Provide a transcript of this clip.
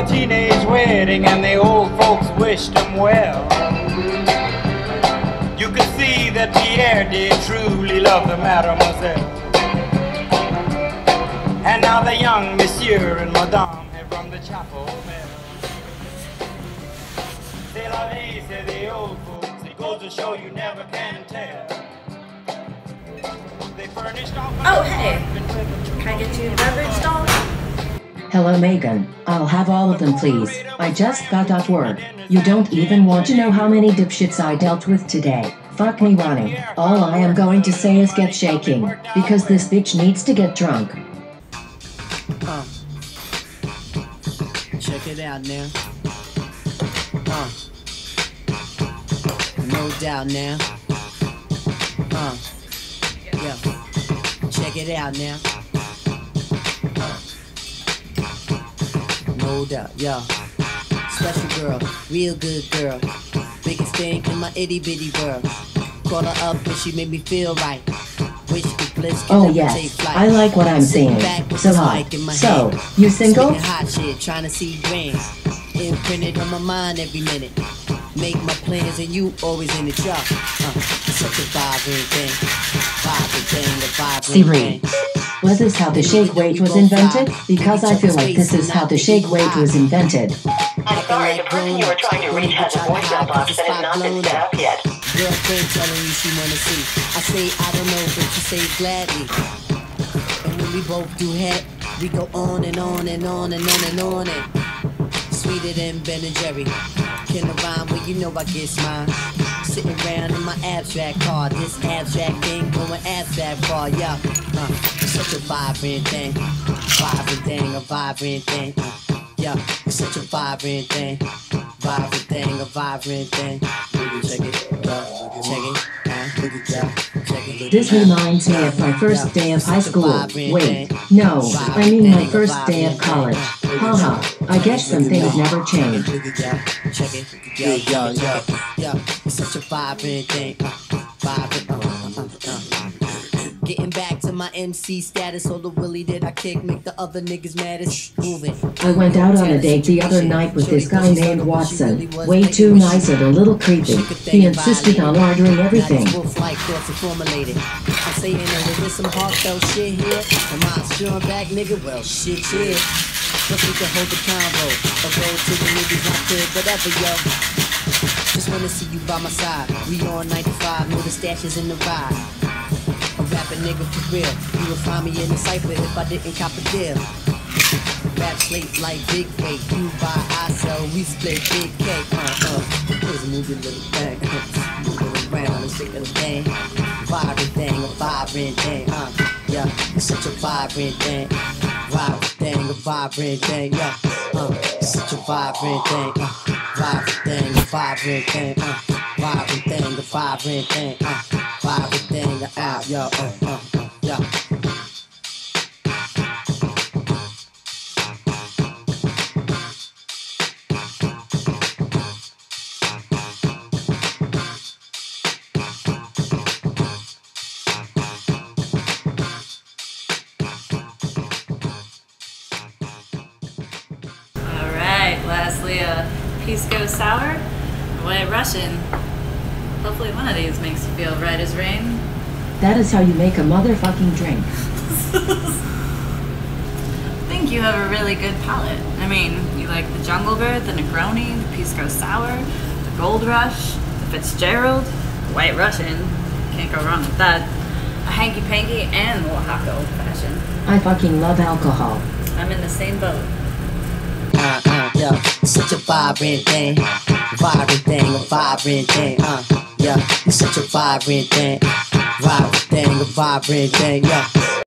a teenage wedding and the old folks wished him well. You could see that Pierre did truly love the mademoiselle. And now the young monsieur and madame have rung the chapel bell. C'est la vie, say the old folks. It goes to show you never can tell. They furnished off Oh, hey. Can I get you a beverage, doll? Hello, Megan. I'll have all of them, please. I just got off work. You don't even want to know how many dipshits I dealt with today. Fuck me running. All I am going to say is get shaking. Because this bitch needs to get drunk. Uh. Check it out now. Uh. No doubt now. Uh. Yeah. Check it out now. Uh. No doubt, yeah. Special girl, real good girl. Biggest thing in my itty bitty world. Call her up and she made me feel right. Wish the bliss could Oh, yes. I like what I'm seeing. So hot. So, you single? Hot shit, trying to see brands. Imprinted on my mind every minute. Make my plans and you always in the jar. Uh, such a vibrant thing. Vibrant thing, a vibrant thing. Was this how the shake weight was invented? Because I feel like this is how the shake weight was invented. I'm sorry, the person you were trying to reach has a voicemail box that has not been set up yet. Girlfriend telling you she wanna see. I say I don't know, but you say gladly. And when we both do head, we go on and on and on and on and on and sweeter than Ben and Jerry. Can I rhyme? Well, you know I get mine. Sitting around in my abstract car, this abstract thing going abstract far, yeah. Uh, such a vibrant thing, vibrant thing, a vibrant thing. Yeah, it's such a vibrant thing, vibrant thing, a vibrant thing. Check it, check it, yeah, check it. This reminds me of my first day of high school. Wait, no, I mean my first day of college. Haha, I guess some things never change. Yo, yo, yo, yo. It's such a vibrant thing, uh, vibrant, uh, uh. Getting back to my MC status, all the willy that I kick make the other niggas mad as moving. I went out on a date the other night with this guy named Watson. Way too nice and a little creepy. He insisted on ordering everything. Wolf-like thoughts are. I'm saying that there is some heartfelt shit here. Am I strong back, nigga? Well, shit, yeah. Plus we can hold the convo. Or go to the niggas I could, whatever, yo. Just wanna see you by my side. We on 95, know the stash is in the ride. A nigga for real. You would find me in the cypher if I didn't cop a deal. Rap slates like big weight. You buy, I sell, we split big cake. Uh, uh. Just move your little thing. Move around and shake the thing. Vibrant thing, a vibrant thing. Uh, yeah, it's such a vibrant thing. Vibrant thing, a vibrant thing. Yeah, uh, it's such a vibrant thing. Uh, vibrant thing, a vibrant thing. Uh, vibrant thing, a vibrant thing. Uh, uh, yo, uh, uh, uh, yeah. Alright, lastly, a Pisco Sour, White Russian. Hopefully, one of these makes you feel right as rain. That is how you make a motherfucking drink. I think you have a really good palate. I mean, you like the Jungle Bird, the Negroni, the Pisco Sour, the Gold Rush, the Fitzgerald, the White Russian. Can't go wrong with that. A Hanky Panky and the Oaxaca Old Fashioned. I fucking love alcohol. I'm in the same boat. uh, uh, yeah, such a vibrant thing, vibrant thing, a vibrant thing, uh, yeah, it's such a vibrant thing, vibrant thing, a vibrant thing, yeah.